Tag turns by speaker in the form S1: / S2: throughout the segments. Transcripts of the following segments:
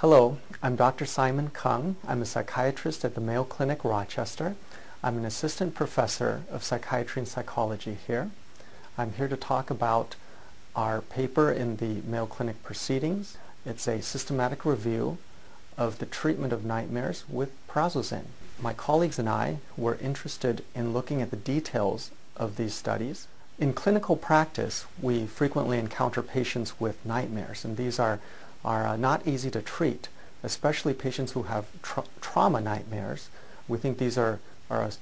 S1: Hello, I'm Dr. Simon Kung. I'm a psychiatrist at the Mayo Clinic Rochester. I'm an assistant professor of psychiatry and psychology here. I'm here to talk about our paper in the Mayo Clinic Proceedings. It's a systematic review of the treatment of nightmares with prazosin. My colleagues and I were interested in looking at the details of these studies. In clinical practice, we frequently encounter patients with nightmares, and these are, are uh, not easy to treat, especially patients who have tra trauma nightmares. We think these are, are a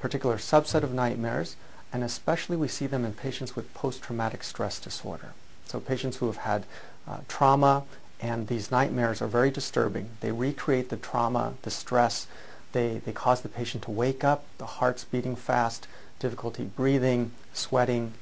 S1: particular subset of nightmares, and especially we see them in patients with post-traumatic stress disorder. So patients who have had uh, trauma and these nightmares are very disturbing. They recreate the trauma, the stress. They, they cause the patient to wake up, the heart's beating fast, difficulty breathing, sweating.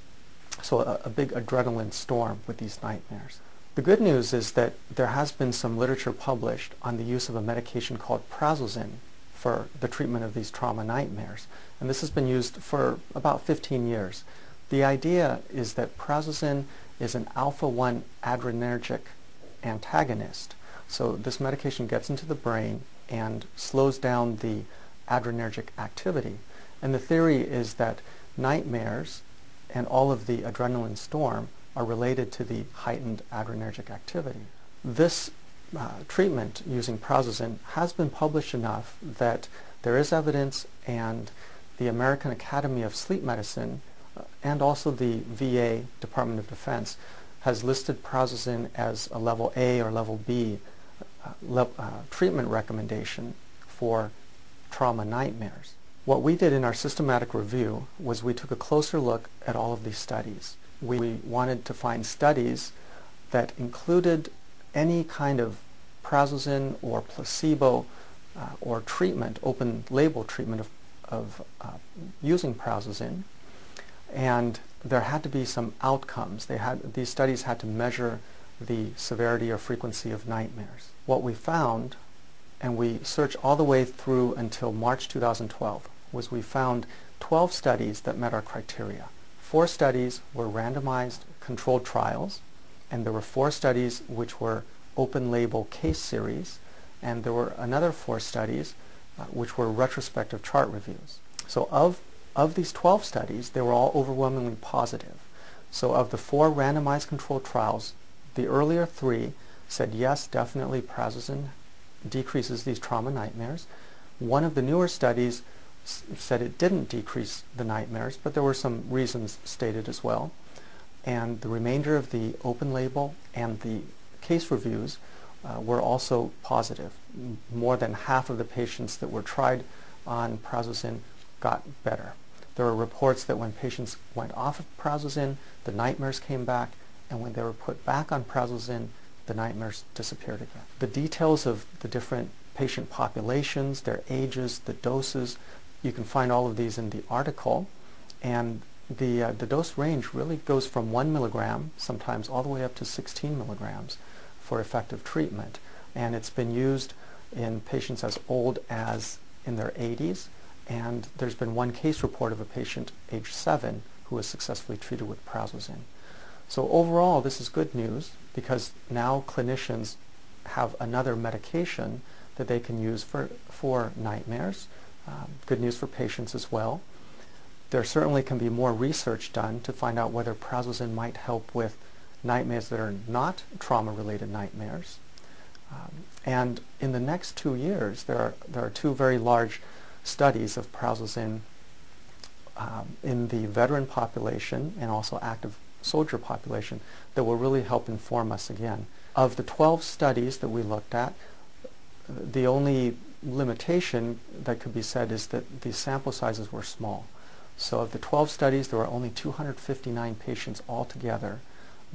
S1: So a, a big adrenaline storm with these nightmares. The good news is that there has been some literature published on the use of a medication called prazosin for the treatment of these trauma nightmares. And this has been used for about 15 years. The idea is that prazosin is an alpha-1 adrenergic antagonist. So this medication gets into the brain and slows down the adrenergic activity. And the theory is that nightmares and all of the adrenaline storm are related to the heightened adrenergic activity. This uh, treatment using prazosin has been published enough that there is evidence and the American Academy of Sleep Medicine uh, and also the VA Department of Defense has listed prazosin as a level A or level B uh, le uh, treatment recommendation for trauma nightmares. What we did in our systematic review was we took a closer look at all of these studies. We, wanted to find studies that included any kind of prazosin or placebo uh, or treatment, open label treatment of, of uh, using prazosin and there had to be some outcomes. They had, these studies had to measure the severity or frequency of nightmares. What we found, and we searched all the way through until March 2012, was we found 12 studies that met our criteria. Four studies were randomized controlled trials, and there were four studies which were open label case series, and there were another four studies uh, which were retrospective chart reviews. So of of these 12 studies, they were all overwhelmingly positive. So of the four randomized controlled trials, the earlier three said yes, definitely prazosin decreases these trauma nightmares. One of the newer studies said it didn't decrease the nightmares, but there were some reasons stated as well. And the remainder of the open label and the case reviews uh, were also positive. More than half of the patients that were tried on prazosin got better. There were reports that when patients went off of prazosin, the nightmares came back, and when they were put back on prazosin, the nightmares disappeared again. The details of the different patient populations, their ages, the doses, you can find all of these in the article. And the, uh, the dose range really goes from 1 milligram, sometimes all the way up to 16 milligrams for effective treatment. And it's been used in patients as old as in their 80s and there's been one case report of a patient age 7 who was successfully treated with prazosin. So overall, this is good news because now clinicians have another medication that they can use for, for nightmares. Um, good news for patients as well. There certainly can be more research done to find out whether prazosin might help with nightmares that are not trauma-related nightmares. Um, and in the next two years, there are, there are two very large studies of prazosin um, in the veteran population and also active soldier population that will really help inform us again. Of the 12 studies that we looked at, the only limitation that could be said is that the sample sizes were small. So of the 12 studies, there were only 259 patients altogether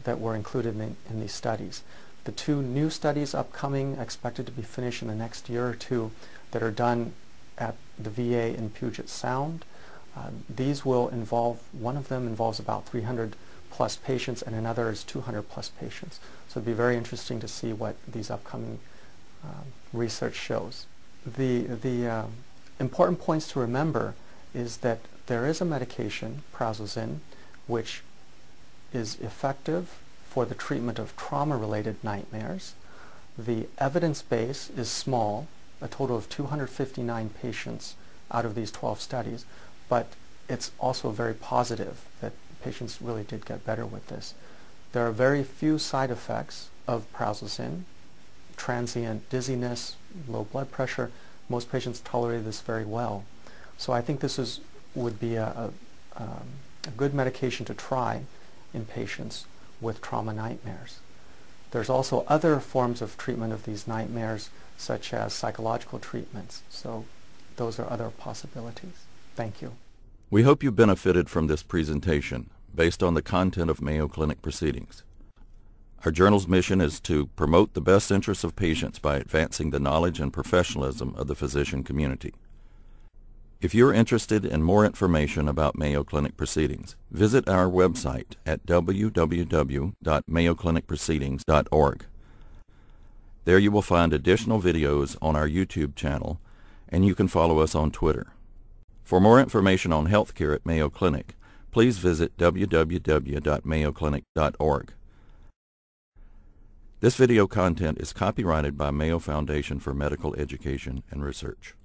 S1: that were included in, in these studies. The two new studies upcoming, expected to be finished in the next year or two, that are done at the VA in Puget Sound. Uh, these will involve, one of them involves about 300 plus patients and another is 200 plus patients. So it'd be very interesting to see what these upcoming uh, research shows. The, the uh, important points to remember is that there is a medication, prazosin, which is effective for the treatment of trauma-related nightmares. The evidence base is small, a total of 259 patients out of these 12 studies, but it's also very positive that patients really did get better with this. There are very few side effects of prazosin, transient dizziness, low blood pressure. Most patients tolerate this very well. So I think this is, would be a, a, um, a good medication to try in patients with trauma nightmares. There's also other forms of treatment of these nightmares, such as psychological treatments. So those are other possibilities. Thank you.
S2: We hope you benefited from this presentation based on the content of Mayo Clinic proceedings. Our journal's mission is to promote the best interests of patients by advancing the knowledge and professionalism of the physician community. If you're interested in more information about Mayo Clinic proceedings, visit our website at www.mayoclinicproceedings.org. There you will find additional videos on our YouTube channel, and you can follow us on Twitter. For more information on healthcare at Mayo Clinic, please visit www.mayoclinic.org. This video content is copyrighted by Mayo Foundation for Medical Education and Research.